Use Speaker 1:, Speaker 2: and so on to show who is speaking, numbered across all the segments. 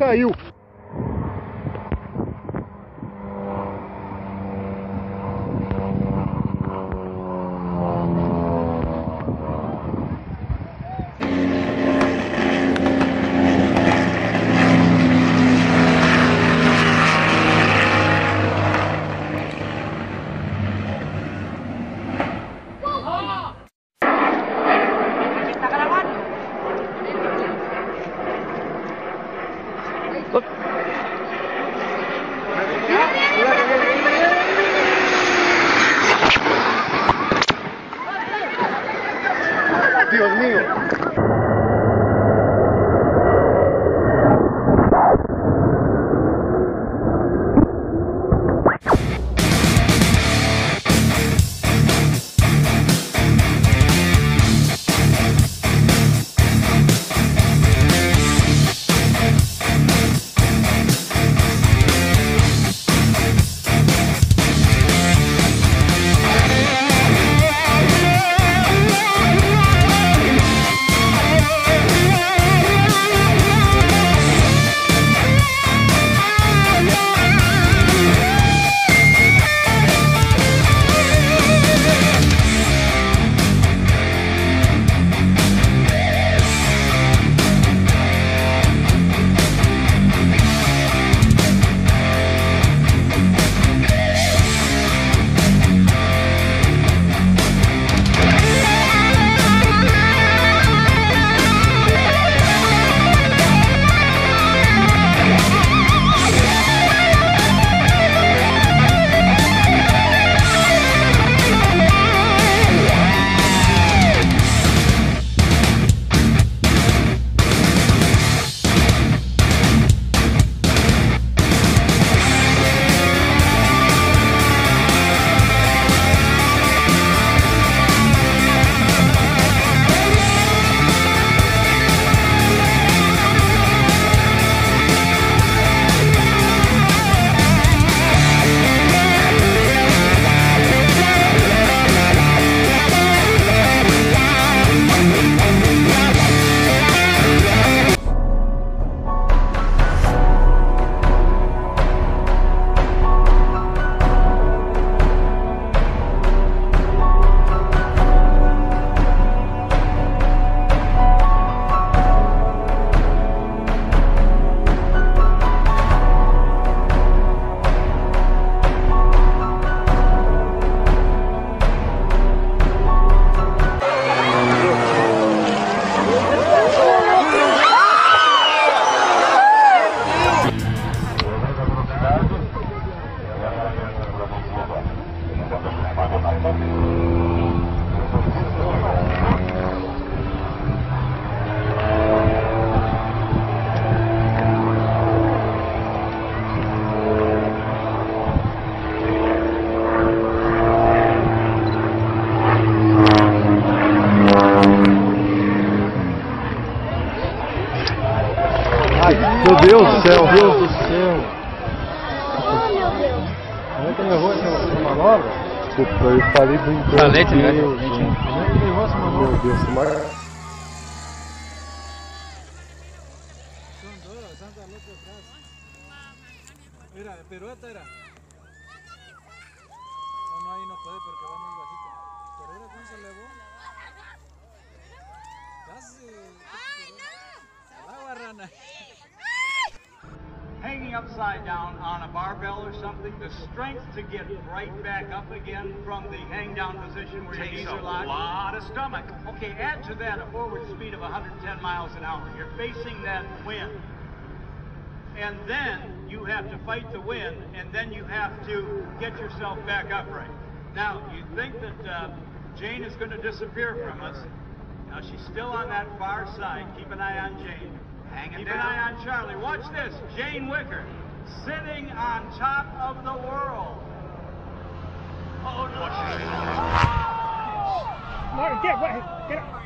Speaker 1: caiu. Meu Deus do céu! Meu Deus do céu!
Speaker 2: Oh, meu Deus!
Speaker 1: Você é levou essa manobra? Desculpa, eu falei brincando.
Speaker 3: Né?
Speaker 1: É meu Deus, Meu Deus, Deus. mais...
Speaker 4: Mira, Perueta era. O no, ahí no puede porque vamos muy Perueta Pero se levou. Quase. Ai não! ¡Se va, guarrana!
Speaker 5: hanging upside down on a barbell or something, the strength to get right back up again from the hang down position where
Speaker 6: Takes
Speaker 5: your
Speaker 6: knees
Speaker 5: are locked?
Speaker 6: a lot of stomach.
Speaker 5: Okay, add to that a forward speed of 110 miles an hour. You're facing that wind. And then you have to fight the wind, and then you have to get yourself back upright. Now, you think that uh, Jane is going to disappear from us. Now, she's still on that far side. Keep an eye on Jane.
Speaker 6: Hanging
Speaker 5: Keep
Speaker 6: down.
Speaker 5: an eye on Charlie. Watch this. Jane Wicker sitting on top of the world. Oh, no.
Speaker 4: Watch this. Oh! Martin, get, away! get up.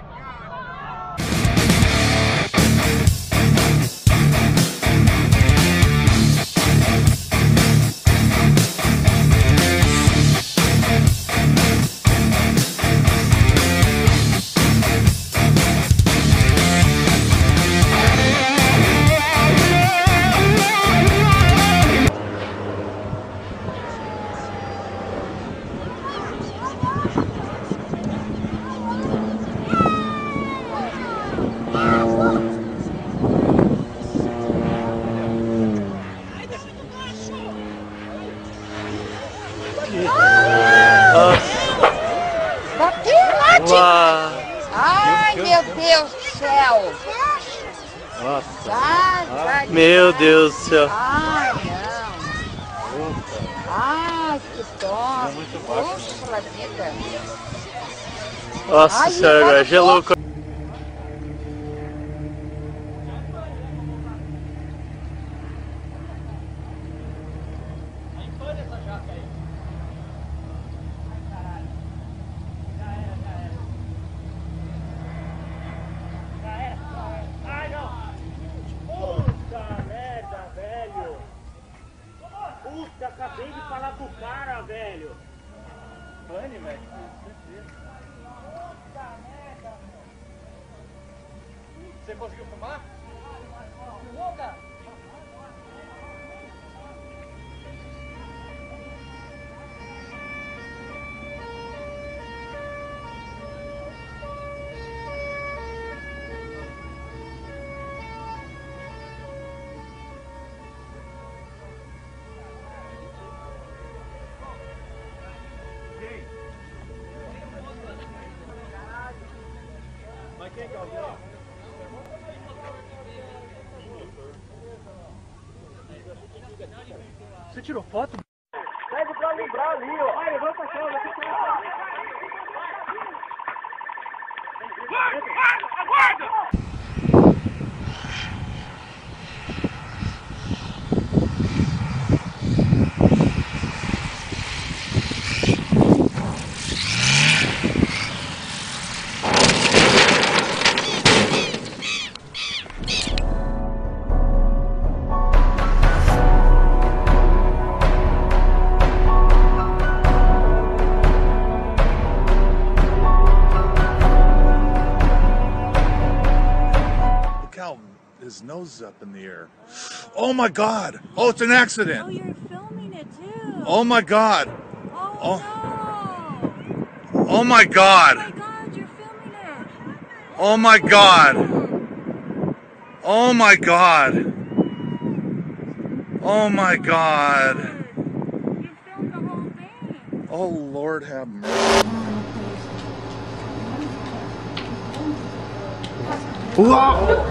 Speaker 7: céu.
Speaker 8: Nossa.
Speaker 7: ah.
Speaker 8: Meu Deus do céu.
Speaker 7: Ai, não. Opa. Ai, que top. É muito baixo.
Speaker 8: Nossa,
Speaker 7: Nossa
Speaker 8: senhora, gelou. Você
Speaker 9: conseguiu fumar? Luta! Mas quem é que é o
Speaker 10: Você tirou foto?
Speaker 9: Pega pra lembrar ali, ó. Vai, levanta a chave.
Speaker 11: Aguarda! Aguarda! His nose is up in the air. Oh my God! Oh, it's an accident.
Speaker 12: Oh, you're filming it too.
Speaker 11: Oh my God.
Speaker 12: Oh,
Speaker 11: oh.
Speaker 12: no.
Speaker 11: Oh my God.
Speaker 12: Oh my God,
Speaker 11: Oh my God. Oh my God. Oh my God.
Speaker 12: You filmed the whole thing.
Speaker 11: Oh Lord, have mercy.
Speaker 8: うわもう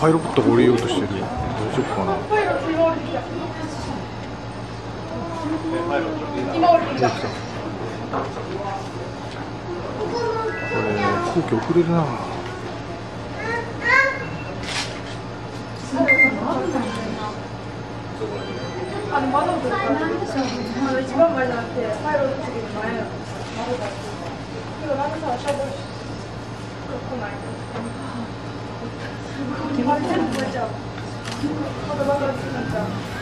Speaker 8: パイロットが降りようとしてるしようかなこれ飛行機遅れるな
Speaker 13: あの窓 저는 아, 집안 말들한테 사이로 주기 많이 많이 받고 이걸 하면서 셔볼 그렇고 말고 기본 템 보자. 그거 나가 진짜.